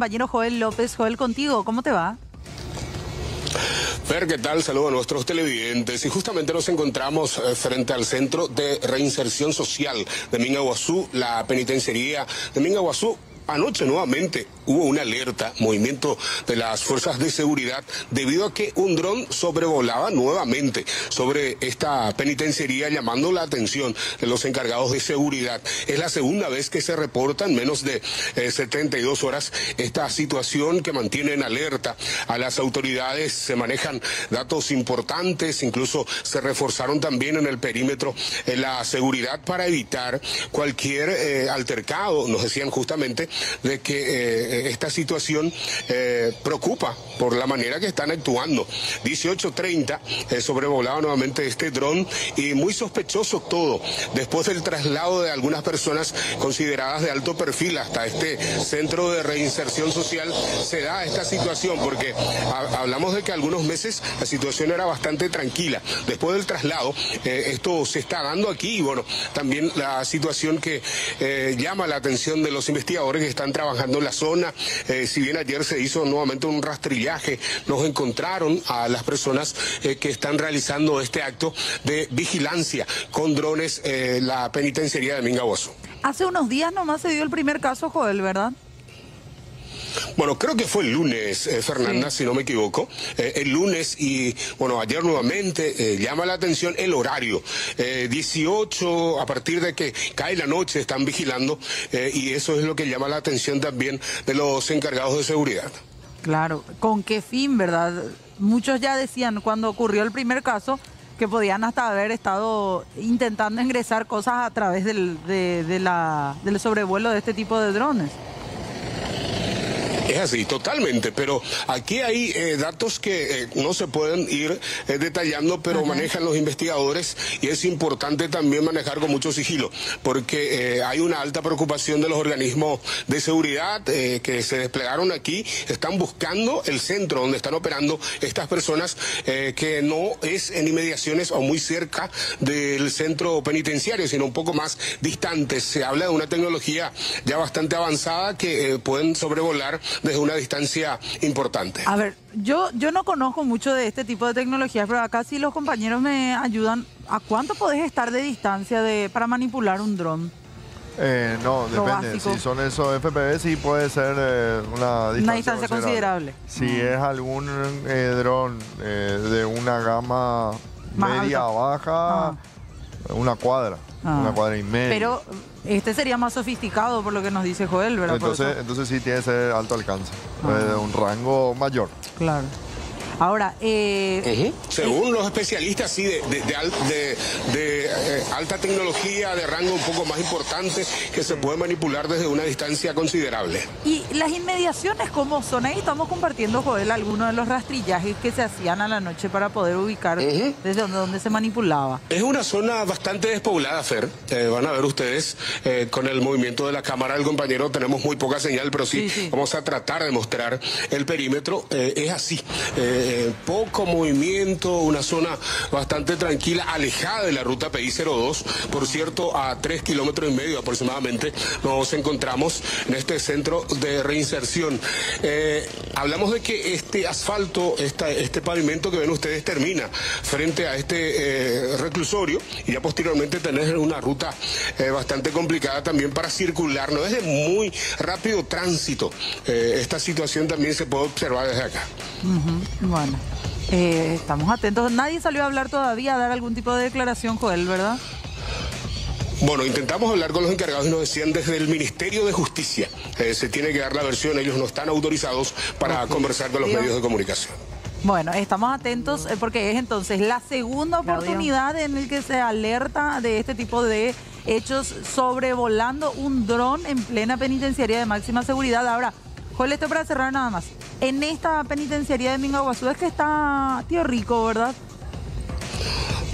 compañero Joel López. Joel, contigo, ¿cómo te va? Fer, ¿qué tal? Saludo a nuestros televidentes. Y justamente nos encontramos eh, frente al Centro de Reinserción Social de Mingaguazú, la penitenciaría de Mingaguazú. Anoche nuevamente hubo una alerta, movimiento de las fuerzas de seguridad, debido a que un dron sobrevolaba nuevamente sobre esta penitenciaría, llamando la atención de los encargados de seguridad. Es la segunda vez que se reporta en menos de 72 eh, horas esta situación que mantiene en alerta a las autoridades. Se manejan datos importantes, incluso se reforzaron también en el perímetro eh, la seguridad para evitar cualquier eh, altercado. Nos decían justamente de que esta situación eh, preocupa por la manera que están actuando. 18.30 eh, sobrevolaba nuevamente este dron y muy sospechoso todo. Después del traslado de algunas personas consideradas de alto perfil hasta este centro de reinserción social, se da esta situación porque hablamos de que algunos meses la situación era bastante tranquila. Después del traslado, eh, esto se está dando aquí y bueno, también la situación que llama la atención de los investigadores que están trabajando en la zona eh, si bien ayer se hizo nuevamente un rastrillaje, nos encontraron a las personas eh, que están realizando este acto de vigilancia con drones eh, la penitenciaría de Mingaboso. Hace unos días nomás se dio el primer caso, Joel, ¿verdad? Bueno, creo que fue el lunes, eh, Fernanda, si no me equivoco. Eh, el lunes y, bueno, ayer nuevamente eh, llama la atención el horario. 18, a partir de que cae la noche, están vigilando y eso es lo que llama la atención también de los encargados de seguridad. Claro, ¿con qué fin, verdad? Muchos ya decían cuando ocurrió el primer caso que podían hasta haber estado intentando ingresar cosas a través del, de, la, del sobrevuelo de este tipo de drones. Es así, totalmente, pero aquí hay eh, datos que eh, no se pueden ir eh, detallando, pero manejan los investigadores y es importante también manejar con mucho sigilo, porque hay una alta preocupación de los organismos de seguridad que se desplegaron aquí, están buscando el centro donde están operando estas personas que no es en inmediaciones o muy cerca del centro penitenciario, sino un poco más distantes. Se habla de una tecnología ya bastante avanzada que pueden sobrevolar desde una distancia importante. A ver, yo, yo no conozco mucho de este tipo de tecnologías, pero acá sí los compañeros me ayudan. ¿A cuánto podés estar de distancia de, para manipular un dron? Eh, no, depende. Si son esos FPV, sí puede ser eh, una distancia, una distancia considerable. Si mm. es algún eh, dron de una gama media baja, ah. Una cuadra, una ah. cuadra y media. Pero este sería más sofisticado por lo que nos dice Joel, ¿verdad? Entonces, entonces sí tiene ese alto alcance, ah. un rango mayor. Claro. Ahora, eh, según los especialistas, sí, de, de, eh, alta tecnología, de rango un poco más importante, que se puede manipular desde una distancia considerable. ¿Y las inmediaciones cómo son? Ahí estamos compartiendo, Joel, algunos de los rastrillajes que se hacían a la noche para poder ubicar desde donde, se manipulaba. Es una zona bastante despoblada, Fer. Eh, van a ver ustedes, con el movimiento de la cámara del compañero tenemos muy poca señal, pero sí, vamos a tratar de mostrar el perímetro. es así. Eh, poco movimiento, una zona bastante tranquila, alejada de la ruta PI 02. Por cierto, a tres kilómetros y medio aproximadamente nos encontramos en este centro de reinserción. Eh, hablamos de que este asfalto, este pavimento que ven ustedes termina frente a este eh, reclusorio y ya posteriormente tener una ruta bastante complicada también para circular. No es de muy rápido tránsito. esta situación también se puede observar desde acá. Eh, estamos atentos. Nadie salió a hablar todavía, a dar algún tipo de declaración, Joel, ¿verdad? Bueno, intentamos hablar con los encargados y nos decían desde el Ministerio de Justicia. Eh, se tiene que dar la versión, ellos no están autorizados para conversar con los medios de comunicación. Bueno, estamos atentos eh, porque es entonces la segunda oportunidad en el que se alerta de este tipo de hechos sobrevolando un dron en plena penitenciaria de máxima seguridad. Ahora, Joel, esto para cerrar nada más en esta penitenciaría de Mingaguazú es que está Tío Rico, ¿verdad?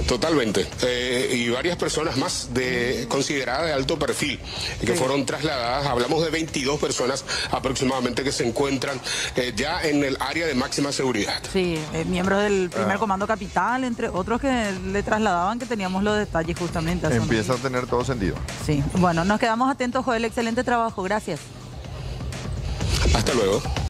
Totalmente. Eh, y varias personas más de consideradas de alto perfil que fueron trasladadas. Hablamos de 22 personas aproximadamente que se encuentran eh, ya en el área de máxima seguridad. Sí, eh, miembros del primer ah. comando capital, entre otros que le trasladaban, que teníamos los detalles justamente. Empieza a tener todo sentido. Sí, bueno, nos quedamos atentos, Joel. Excelente trabajo. Gracias. Hasta luego.